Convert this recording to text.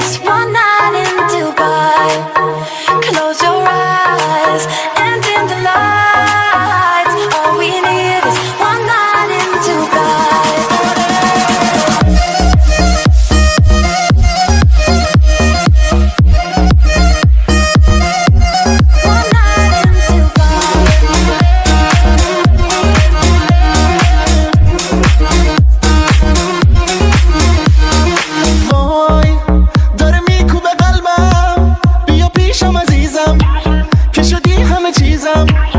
just wanna up. Um,